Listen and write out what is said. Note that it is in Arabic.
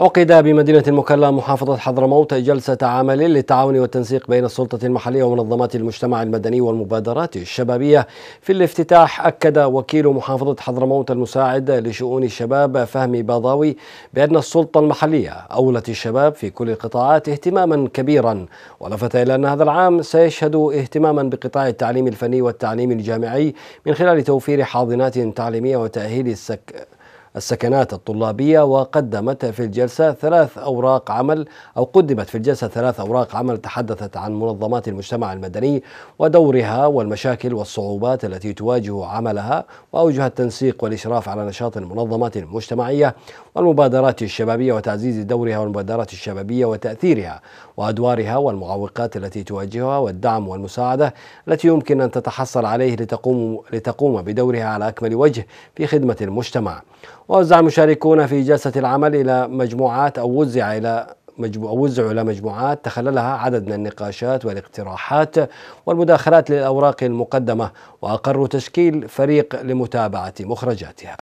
عقد بمدينة المكلا محافظة حضرموت جلسة عمل للتعاون والتنسيق بين السلطة المحلية ومنظمات المجتمع المدني والمبادرات الشبابية. في الافتتاح أكد وكيل محافظة حضرموت المساعد لشؤون الشباب فهمي باضاوي بأن السلطة المحلية أولت الشباب في كل القطاعات اهتماما كبيرا. ولفت إلى أن هذا العام سيشهد اهتماما بقطاع التعليم الفني والتعليم الجامعي من خلال توفير حاضنات تعليمية وتأهيل السك السكنات الطلابية وقدمت في الجلسة ثلاث أوراق عمل أو قدمت في الجلسة ثلاث أوراق عمل تحدثت عن منظمات المجتمع المدني ودورها والمشاكل والصعوبات التي تواجه عملها وأوجه التنسيق والإشراف على نشاط المنظمات المجتمعية والمبادرات الشبابية وتعزيز دورها والمبادرات الشبابية وتأثيرها وأدوارها والمعوقات التي تواجهها والدعم والمساعدة التي يمكن أن تتحصل عليه لتقوم لتقوم بدورها على أكمل وجه في خدمة المجتمع. ووزع المشاركون في جلسة العمل إلى مجموعات أو وزع إلى مجمو... وزعوا إلى مجموعات تخللها عدد من النقاشات والاقتراحات والمداخلات للأوراق المقدمة وأقروا تشكيل فريق لمتابعة مخرجاتها.